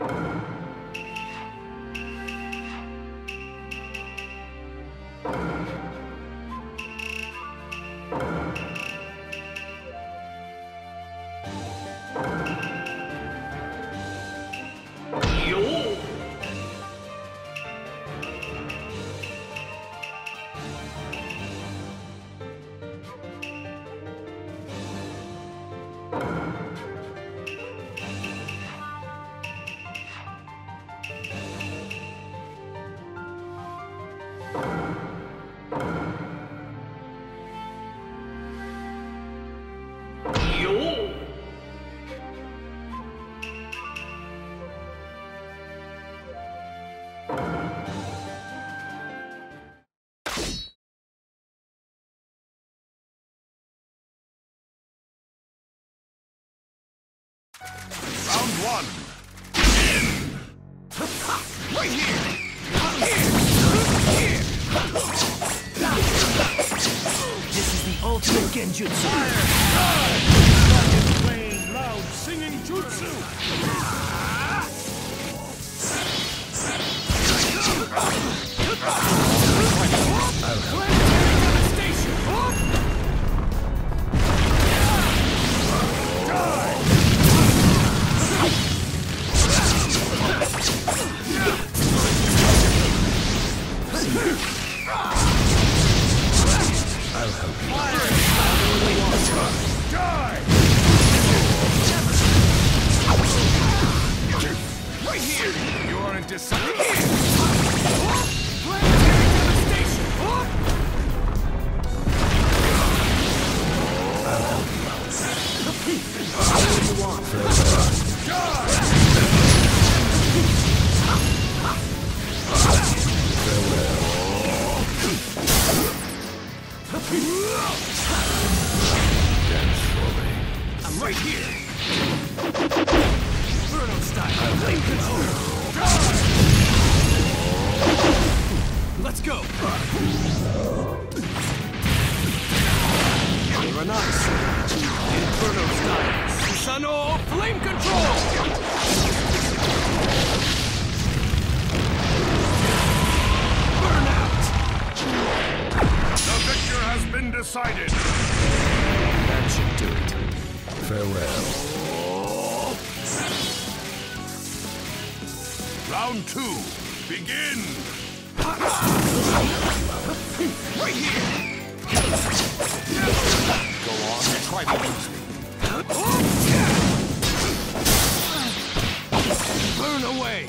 you. Round one. Begin. Right here. This is the ultimate genjutsu. Playing loud singing jutsu. Right here. You are in decided. Right here. Inferno style. Flame control. Let's go. You're nice. Inferno style. Susanoo flame control. Burnout. The victor has been decided. Farewell. Round two. Begin. Right here. Go on, try to use me. Burn away.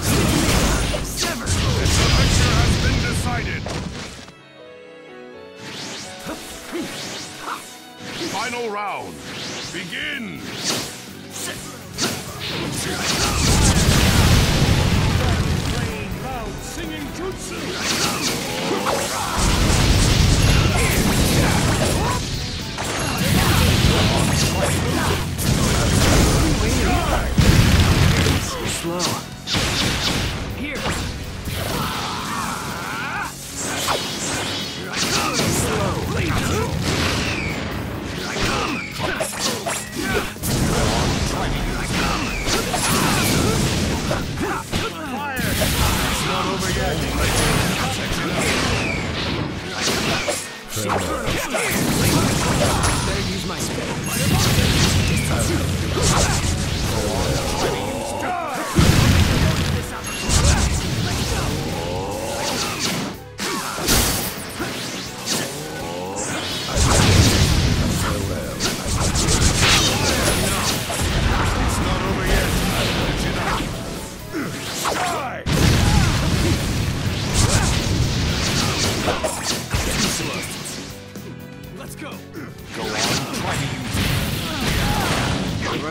Sever. The victor has been decided. Final round. Begin. Singing jutsu.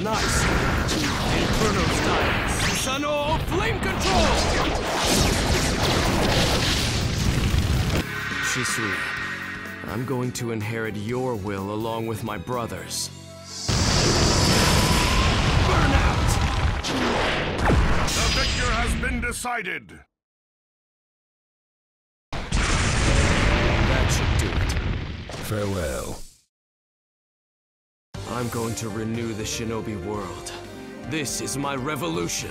It. You're nice. Inferno style. Susanoo flame control. Shisui, I'm going to inherit your will along with my brothers. Burn out. The victor has been decided. That should do it. Farewell. I'm going to renew the shinobi world. This is my revolution.